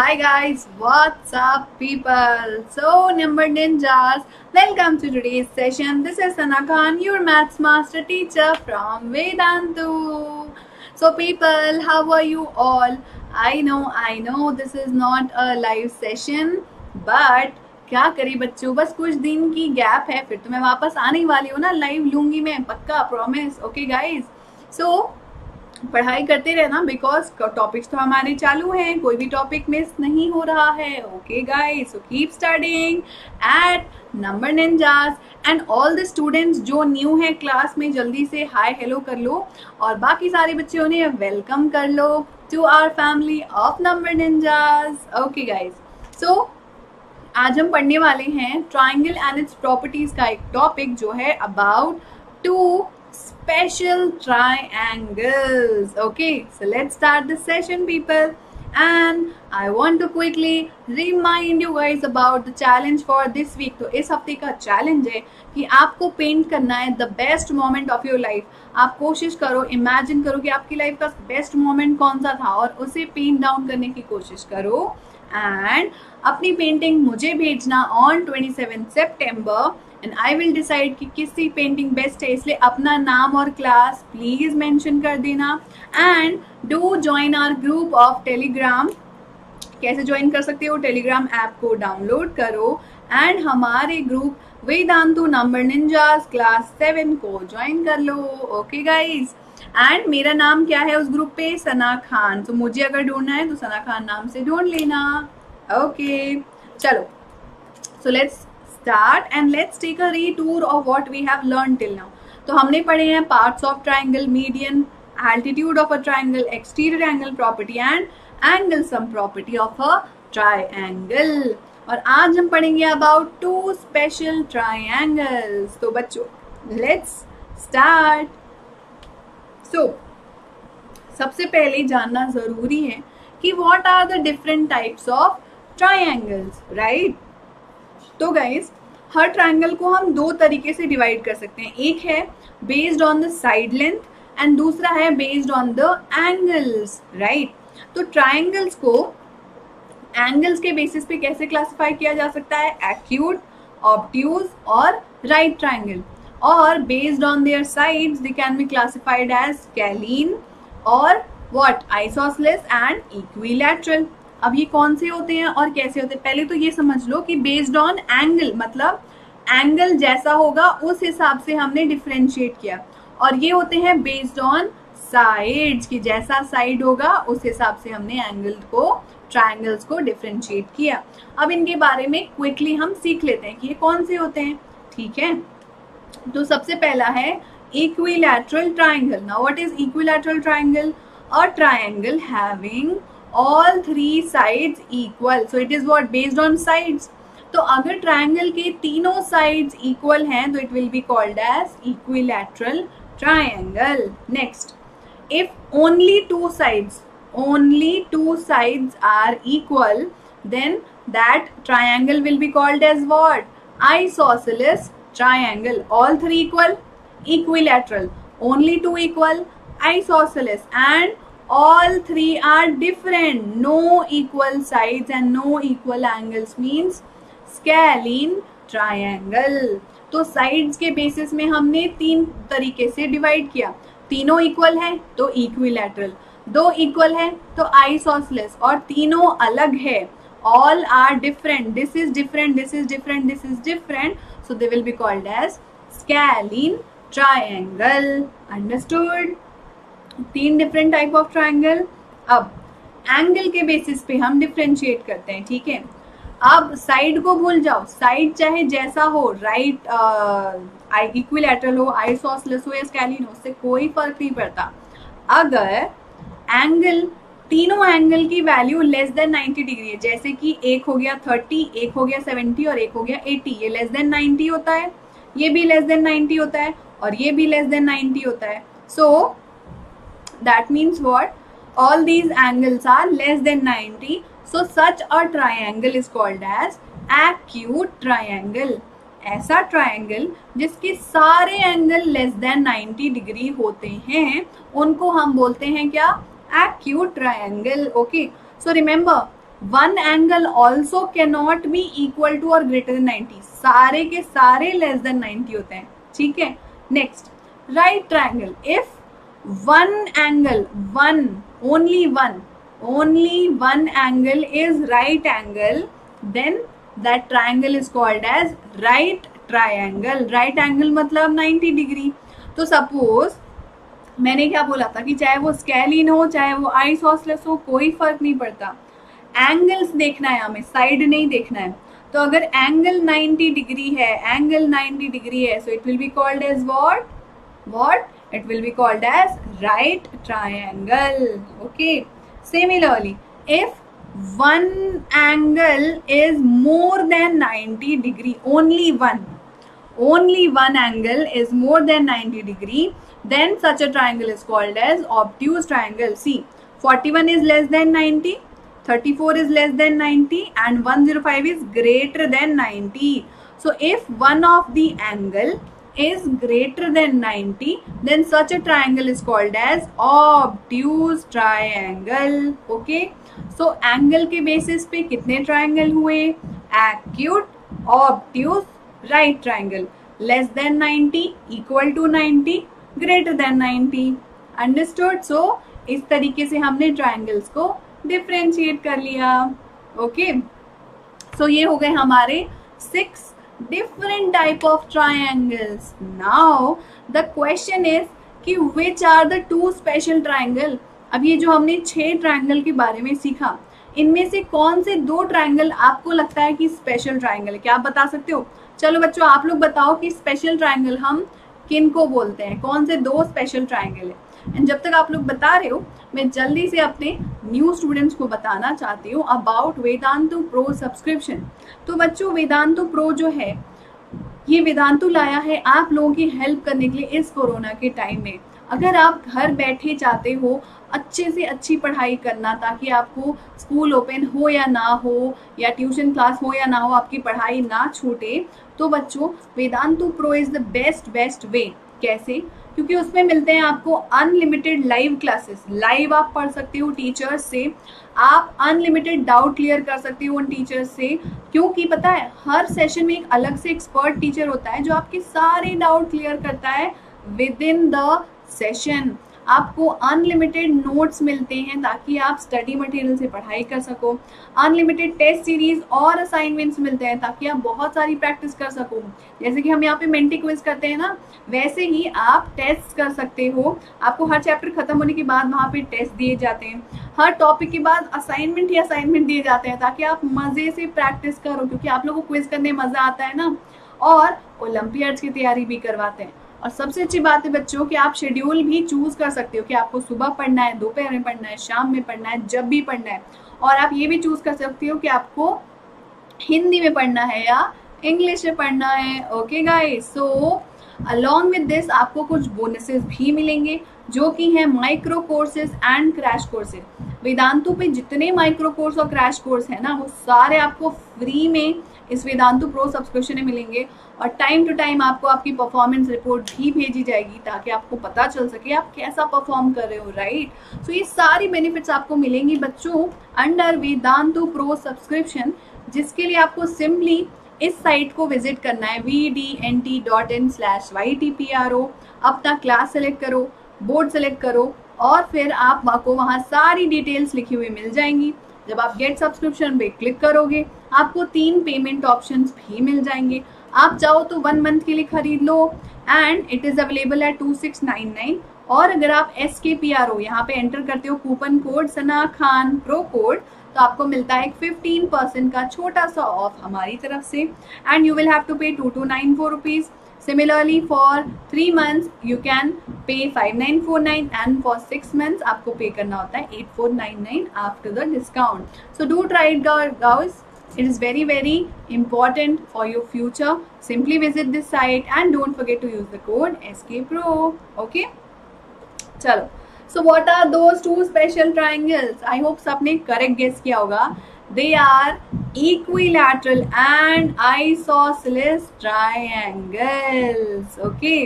Hi guys, what's up people? So number ninjas, welcome to today's session. This is Sana Khan, your maths master teacher from Vedantu. So people, how are you all? I know, I know this is not a live session, but क्या करी बच्चों बस कुछ दिन की gap है फिर तो मैं वापस आने वाली हूँ ना लाइव लूँगी मैं पक्का प्रॉमिस ओके गाइस सो पढ़ाई करते रहना बिकॉज़ टॉपिक्स तो हमारे चालू हैं, कोई भी टॉपिक मिस नहीं हो रहा है। Okay guys so keep studying at Number Ninjas and all the students जो न्यू है क्लास में, जल्दी से हाय हेलो कर लो और बाकी सारे बच्चे उन्हें वेलकम कर लो to our family of Number Ninjas okay guys so आज हम पढ़ने वाले हैं ट्राइंगल एंड इट्स प्रॉपर्टीज़ का एक टॉपिक जो है about two special triangles. Okay, so let's start the session, people. And I want to quickly remind you guys about the challenge for this week. तो इस हफ़्ते का चैलेंज है कि आपको पेंट करना है the best moment of your life आप कोशिश करो इमेजिन करो कि आपकी लाइफ का बेस्ट मोमेंट कौन सा था और उसे पेंट डाउन करने की कोशिश करो एंड अपनी पेंटिंग मुझे भेजना on twenty seven September and I will decide कि किसकी पेंटिंग बेस्ट है, इसलिए अपना नाम और क्लास प्लीज़ मेंशन कर देना. And do join our group of Telegram कैसे ज्वाइन कर सकते हो? टेलीग्राम ऐप को डाउनलोड करो. एंड हमारे group Vedantu Number Ninjas class seven को ज्वाइन कर लो. ओके okay गाइज़ एंड मेरा नाम क्या है उस ग्रुप पे? सना खान। तो so, मुझे अगर ढूंढना है तो सना खान नाम से ढूंढ लेना। Okay okay. चलो. So let's start and let's take a re tour of what we have learn till now तो हमने पढ़े हैं parts of triangle medium altitude of a triangle exterior angle property and angle sum property of a triangle और आज हम पढ़ेंगे about two special triangles तो बच्चों लेट्स स्टार्ट So सबसे पहले जानना ज़रूरी है कि what are the different types of triangles, right? तो गाइज़ हर ट्राइंगल को हम दो तरीके से डिवाइड कर सकते हैं। एक है based on the side length and दूसरा है based on the angles right तो ट्राइंगल्स को एंगल्स के बेसिस पे कैसे क्लासिफाई किया जा सकता है? एक्यूट ऑब्ट्यूज और राइट ट्राइंगल और based on their sides they can be classified as scalene और व्हाट आइसोसलेस एंड इक्विलैटरल अब ये कौन से होते हैं और कैसे होते हैं? पहले तो ये समझ लो कि बेस्ड ऑन एंगल मतलब एंगल जैसा होगा, उस हिसाब से हमने डिफ्रेंशिएट किया। और ये होते हैं बेस्ड ऑन साइड्स की जैसा साइड होगा, उस हिसाब से हमने एंगल को ट्राइंगल्स को डिफ्रेंशिएट किया। अब इनके बारे में क्विकली हम सीख लेते हैं कि ये कौन से होते हैं। ठीक है? तो सबसे पहला है equilateral triangle now what is equilateral triangle a triangle having all three sides equal. So, it is what? Based on sides. तो अगर ट्राइंगल के तीनों साइड्स इक्वल हैं तो it will be called as equilateral triangle next if only two sides only two sides are equal, then that triangle will be called as what? Isosceles triangle all three equal equilateral only two equal isosceles and all three are different no equal sides and no equal angles means scalene triangle तो sides के basis में हमने तीन तरीके से divide किया तीनों equal है तो इक्विलैटरल दो इक्वल है तो आइसोसलेस और तीनों अलग है all are different this is different this is different this is different so they will be called as scalene triangle. Understood? तीन डिफरेंट टाइप ऑफ़ ट्राइंगल अब एंगल के बेसिस पे हम डिफ्रेंशिएट करते हैं, ठीक है? अब साइड को भूल जाओ। साइड चाहे जैसा हो राइट इक्विलेटरल हो आइसोसलेस हो या स्कैलिन हो, उससे कोई फ़र्क नहीं पड़ता। अगर एंगल तीनों एंगल की वैल्यू लेस देन 90 डिग्री है। जैसे कि एक हो गया 30 एक हो गया 70 और एक हो गया 80 ये लेस देन 90 होता है, ये भी लेस देन 90 होता है और ये भी लेस देन 90 होता है। So that means what? All these angles are less than 90 so, such a triangle is called as acute triangle. ऐसा ट्रायंगल जिसके सारे एंगल लेस देन 90 डिग्री होते हैं, उनको हम बोलते हैं क्या? Acute triangle okay so remember one angle also cannot be equal to और ग्रेटर देन 90 सारे के सारे लेस देन 90 होते हैं, ठीक है? Next right triangle if one angle one only one only one angle is right angle then that triangle is called as right triangle right angle मतलब 90 degree तो सपोज़ मैंने क्या बोला था कि चाहे वो स्कैलिन हो, चाहे वो आइसोसलेस हो, कोई फ़र्क नहीं पड़ता। एंगल्स देखना है हमें साइड नहीं देखना है। तो अगर एंगल 90 डिग्री है एंगल 90 डिग्री है so it will be called as what what it will be called as right triangle okay similarly if one angle is more than 90 degree, only one only one angle is more than 90 degree then such a triangle is called as obtuse triangle see 41 is less than 90 34 is less than 90 and 105 is greater than 90 so if one of the angle is greater than 90 then such a triangle is called as obtuse triangle okay so angle के basis पे कितने triangle हुए acute obtuse right triangle. Less than 90 equal to 90 greater than 90 understood? So, इस तरीके से हमने triangles को differentiate कर लिया। ओके सो ये हो गए हमारे six different type of triangles now the question is कि which are the two special triangle अब ये जो हमने छह ट्राइंगल के बारे में सीखा, इनमें से कौन से दो ट्राइंगल आपको लगता है कि स्पेशल ट्राइंगल क्या आप बता सकते हो? चलो बच्चों, आप लोग बताओ कि स्पेशल ट्राइंगल हम किन को बोलते हैं? कौन से दो स्पेशल ट्राइंगल है? एंड जब तक आप लोग बता रहे हो, मैं जल्दी से अपने न्यू स्टूडेंट्स को बताना चाहती हूँ अबाउट वेदांतु प्रो सब्सक्रिप्शन तो बच्चों, वेदांतु प्रो जो है, ये वेदांतु लाया है आप लोगों की हेल्प करने के लिए इस कोरोना के टाइम में. अगर आप घर बैठे चाहते हो अच्छे से अच्छी पढ़ाई करना ताकि आपको स्कूल ओपन हो या ना हो, या ट्यूशन क्लास हो या ना हो, आपकी पढ़ाई ना छूटे तो बच्चों, Vedantu pro is the best best way कैसे? क्योंकि उसमें मिलते हैं आपको अनलिमिटेड लाइव क्लासेस लाइव आप पढ़ सकते हो टीचर्स से। आप अनलिमिटेड डाउट क्लियर कर सकते हो उन टीचर्स से। क्योंकि पता है, हर सेशन में एक अलग से एक्सपर्ट टीचर होता है जो आपके सारे डाउट क्लियर करता है विद इन द सेशन आपको अनलिमिटेड नोट्स मिलते हैं ताकि आप स्टडी मटेरियल से पढ़ाई कर सको। अनलिमिटेड टेस्ट सीरीज़ और असाइनमेंट्स मिलते हैं ताकि आप बहुत सारी प्रैक्टिस कर सको। जैसे कि हम यहाँ पे मेंटी क्विज करते हैं ना, वैसे ही आप टेस्ट कर सकते हो। आपको हर चैप्टर खत्म होने के बाद वहाँ पे टेस्ट दिए जाते हैं। हर टॉपिक के बाद असाइनमेंट ही असाइनमेंट दिए जाते हैं ताकि आप मज़े से प्रैक्टिस करो, क्योंकि आप लोगों को क्विज करने मज़ा आता है ना। और ओलंपियाड्स की तैयारी भी करवाते हैं। और सबसे अच्छी बात है बच्चों कि आप शेड्यूल भी चूज़ कर सकते हो कि आपको सुबह पढ़ना है, दोपहर में पढ़ना है, शाम में पढ़ना है, जब भी पढ़ना है। और आप ये भी चूज़ कर सकते हो कि आपको हिंदी में पढ़ना है या इंग्लिश में पढ़ना है। Okay guys so along with this आपको कुछ बोनसेस भी मिलेंगे, जो कि हैं micro courses and crash courses वेदांतों पे जितने माइक्रो कोर्स और क्रैश कोर्स है ना, वो सारे आपको फ्री में इस वेदांतु प्रो सब्सक्रिप्शन में मिलेंगे। और टाइम टू टाइम आपको आपकी परफॉर्मेंस रिपोर्ट भी भेजी जाएगी ताकि आपको पता चल सके आप कैसा परफॉर्म कर रहे हो राइट सो so, ये सारी बेनिफिट्स आपको मिलेंगी बच्चों अंडर वेदांतु प्रो सब्सक्रिप्शन जिसके लिए आपको सिंपली इस साइट को विज़िट करना है V D N T dot in slash Y T P R O अपना क्लास सेलेक्ट करो बोर्ड सेलेक्ट करो और फिर आपको वहाँ सारी डिटेल्स लिखी हुई मिल जाएँगी। जब आप गेट सब्सक्रिप्शन पे क्लिक करोगे, आपको तीन पेमेंट ऑप्शन भी मिल जाएँगे। आप चाहो तो वन मंथ के लिए खरीद लो and it is available at two six nine nine और अगर आप S K P R O यहाँ पे एंटर करते हो coupon code Sana Khan pro code तो आपको मिलता है फिफ्टीन परसेंट का छोटा सा ऑफ़ हमारी तरफ़ से। And you will have to pay two two nine four rupees months you can pay five nine four nine and for six months आपको पे करना होता है at four nine nine after the discount so do try it guys it is very very important for your future simply visit this site and don't forget to use the code skpro okay chalo so what are those two special triangles i hope sabne correct guess kiya hoga they are equilateral and isosceles triangles. Okay.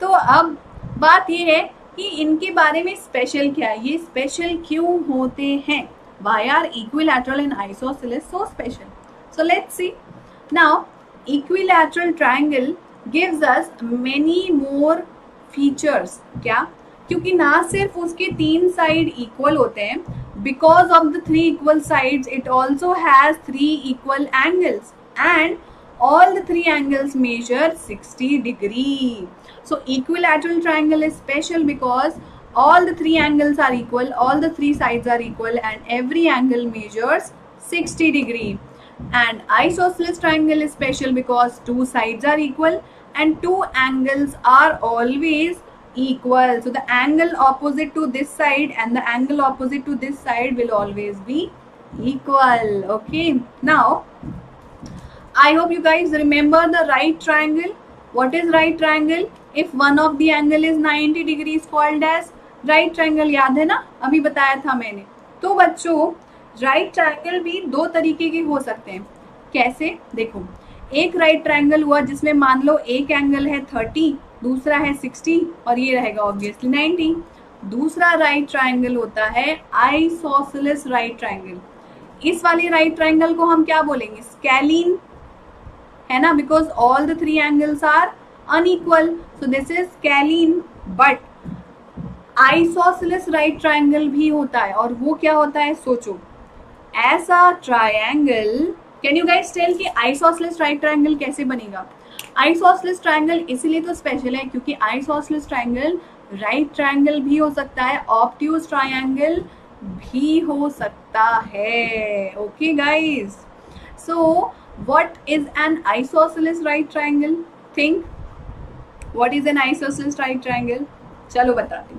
तो अब बात ये है कि इनके बारे में special क्या है? ये स्पेशल क्यों होते हैं? Why are equilateral and isosceles so special so let's see now equilateral triangle gives us many more features क्या? क्योंकि ना सिर्फ़ उसके तीन साइड इक्वल होते हैं because of the three equal side it also has three equal angles and all the three angles measure sixty degree so equilateral triangle is special because all the three angles are equal all the three side are equal and every angle measures sixty degree and isosceles triangle is special because two side are equal and two angles are always equal so the angle opposite to this side and the angle opposite to this side will always be equal okay now i hope you guys remember the right triangle what is right triangle if one of the angle is 90 degrees called as right triangle याद है ना अभी बताया था मैंने तो बच्चों right triangle भी दो तरीके के हो सकते हैं कैसे देखो एक राइट ट्रायंगल हुआ जिसमें मान लो एक एंगल है 30 दूसरा है 60 और ये रहेगा ऑब्वियसली 90 दूसरा राइट ट्राइंगल होता है आइसोसिलस राइट ट्राइंगल इस वाले राइट ट्राइंगल को हम क्या बोलेंगे? स्कैलिन है ना? Because all the three angles are unequal so this is scalene but isosceles right triangle भी होता है। और वो क्या होता है? सोचो। ऐसा triangle can you guys tell कि आइसोसिलस राइट ट्राइंगल कैसे बनेगा? आइसोसलिस ट्राइंगल इसीलिए तो स्पेशल है क्योंकि आइसोसलिस ट्राइंगल राइट ट्राइंगल भी हो सकता है ऑप्टिज ट्राइंगल भी हो सकता है। Okay guys so what is an isosceles right triangle think what is an isosceles right triangle चलो बताते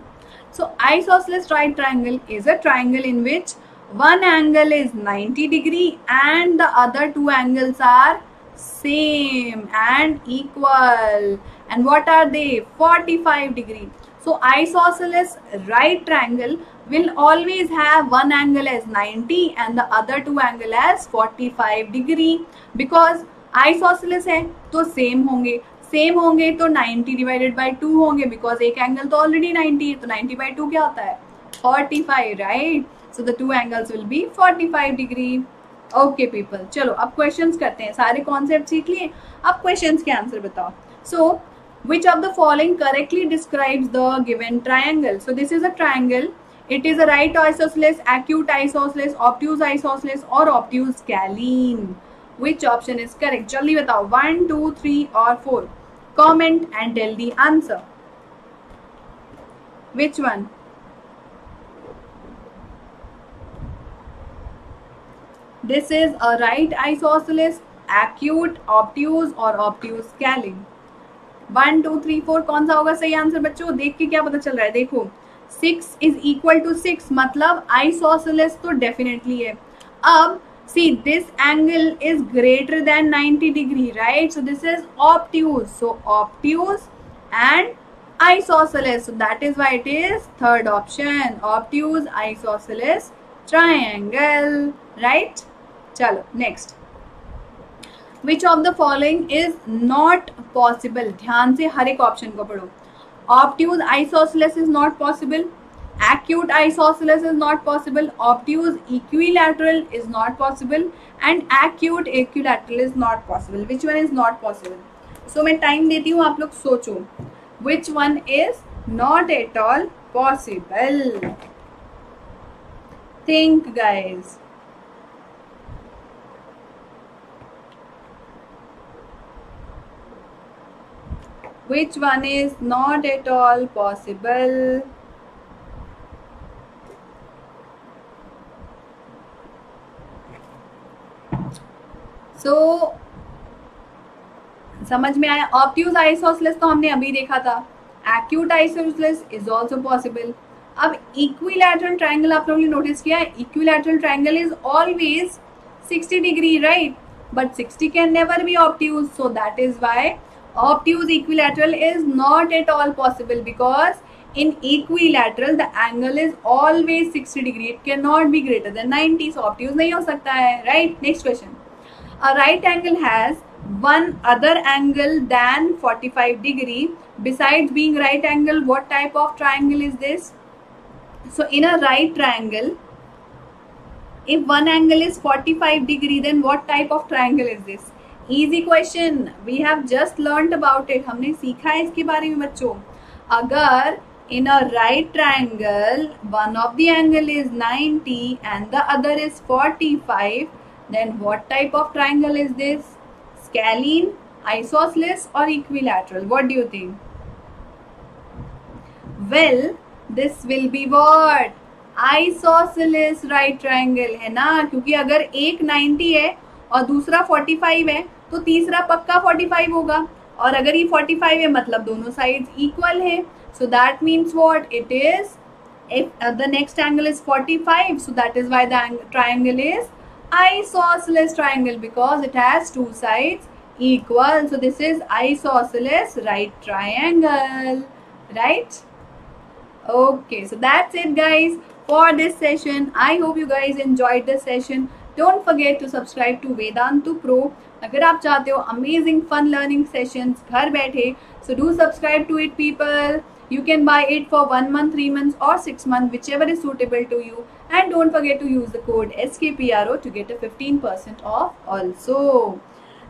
so isosceles right triangle is a triangle in which one angle is 90 degree and the other two angles are same and equal and what are they 45 degree so isosceles right triangle will always have one angle as 90 and the other two angle as 45 degree because isosceles है तो same होंगे same होंगे तो 90 divided by 2 होंगे because एक angle तो already 90 है तो 90 बाय 2 क्या होता है 45 right so the two angles will be 45 degree okay people चलो, अब क्वेश्चंस करते हैं। सारे कॉन्सेप्ट सीख लिए? अब क्वेश्चंस के आंसर बताओ। So which of the following correctly describes the given triangle so this is a triangle it is a right isosceles acute isosceles obtuse isosceles और obtuse scalene which option is correct जल्दी बताओ। One two three और four comment and tell the answer which one This is a right isosceles, acute, obtuse और obtuse scalene. One two three four कौन सा होगा सही answer बच्चों देख के क्या पता चल रहा है देखो six is equal to six मतलब आइसोसिलस तो डेफिनेटली है अब see this angle is greater than 90 degree right so this is obtuse so obtuse and isosceles so that is why it is third option obtuse isosceles triangle right चलो next which of the following is not possible ध्यान से हर एक option को पढ़ो. Obtuse isosceles is not possible acute isosceles is not possible obtuse equilateral is not possible and acute equilateral is not possible which one is not possible so मैं time देती हूँ, आप लोग सोचो. Which one is not at all possible think guys which one is not at all possible? So, समझ में आया? Obtuse isosceles तो हमने अभी देखा था। Acute isosceles is also possible अब इक्विलैटरल ट्राइंगल आप लोगों ने नोटिस किया equilateral triangle is always 60 degree right but 60 can never be obtuse so that is why obtuse equilateral is not at all possible because in equilateral the angle is always 60 degree. It cannot be greater than 90 so obtuse nahi ho sakta hai right? Next question. A right angle has one other angle than 45 degree. Besides being right angle what type of triangle is this? So in a right triangle if one angle is 45 degree then what type of triangle is this easy question we have just learned about it हमने सीखा है इसके बारे में बच्चों अगर in a right triangle one of the angle is 90 and the other is 45 then what type of triangle is this scalene isosceles or equilateral what do you think well this will be what isosceles right triangle है ना क्योंकि अगर एक 90 है और दूसरा 45 है तो तीसरा पक्का 45 होगा और अगर ये 45 है मतलब दोनों साइड्स इक्वल है so that means what it is if uh, the next angle is 45 so that is why the triangle is isosceles triangle because it has two sides equal so this is isosceles right triangle right okay so that's it guys for this session. I hope you guys enjoyed this session. Don't forget to subscribe to Vedantu pro अगर आप चाहते हो amazing fun learning session घर बैठे so do subscribe to it people you can buy it for one month three month और six month whichever is suitable to you and don't forget to use the code S K P R O to get fifteen percent off also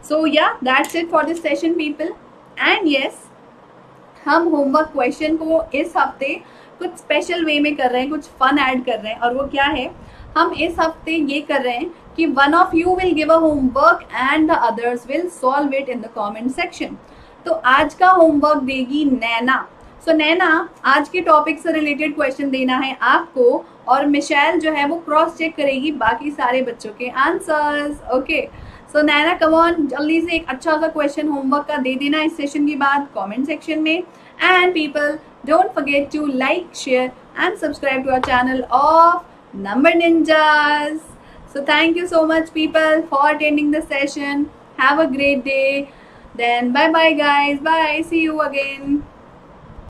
so yeah that's it for this session people and yes हम homework question को इस हफ़्ते कुछ special वे में कर रहे हैं, कुछ फन ऐड कर रहे हैं। और वो क्या है? हम इस हफ़्ते ये कर रहे हैं कि one of you will give a homework and the others will solve it in the comment section तो आज का होमवर्क देगी नैना। सो so, नैना आज के टॉपिक से रिलेटेड क्वेश्चन देना है आपको और मिशेल जो है वो क्रॉस चेक करेगी बाकी सारे बच्चों के answers okay so Naina come on जल्दी से एक अच्छा सा क्वेश्चन होमवर्क का दे देना इस सेशन के बाद कमेंट सेक्शन में। And people don't forget to like share and subscribe to our channel of Number Ninjas. So thank you so much people for attending the session. Have a great day. Then bye bye guys. Bye. See you again.